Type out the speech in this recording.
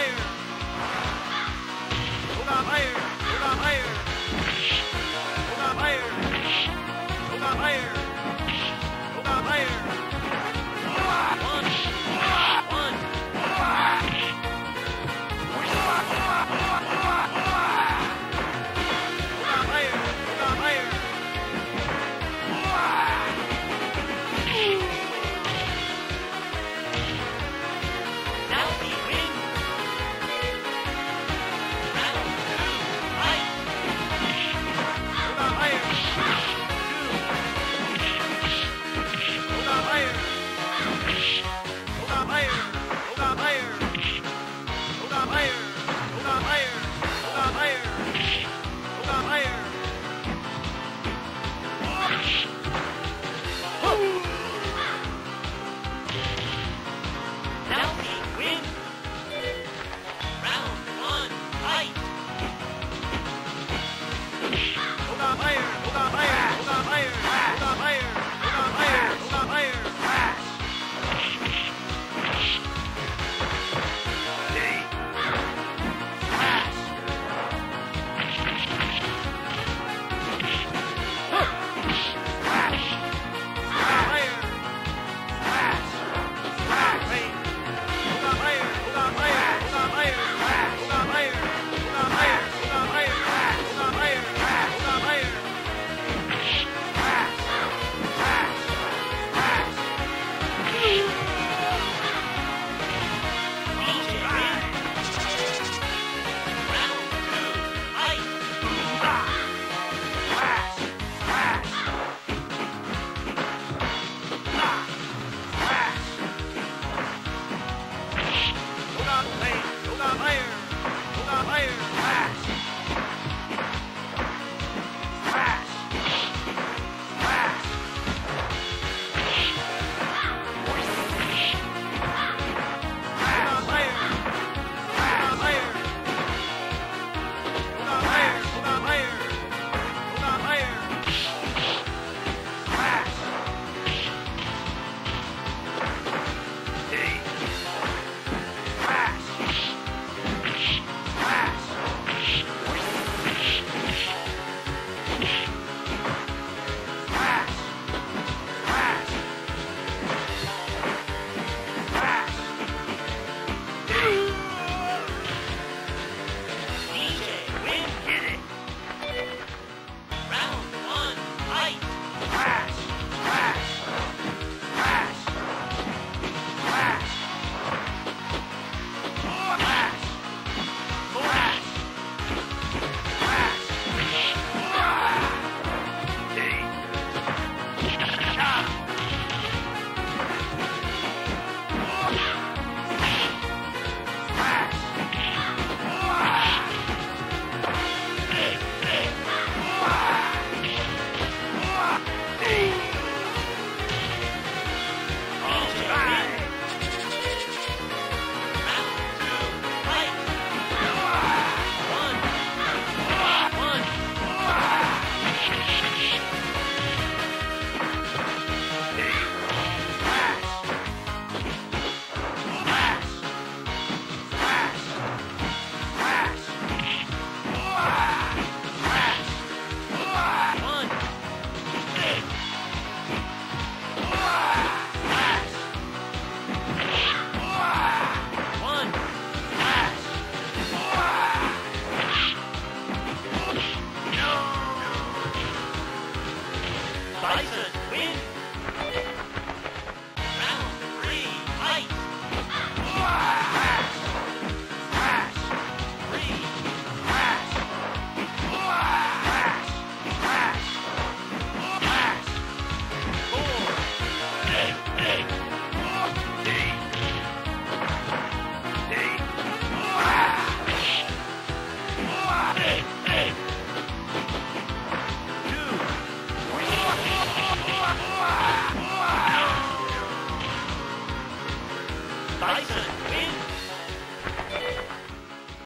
Yeah.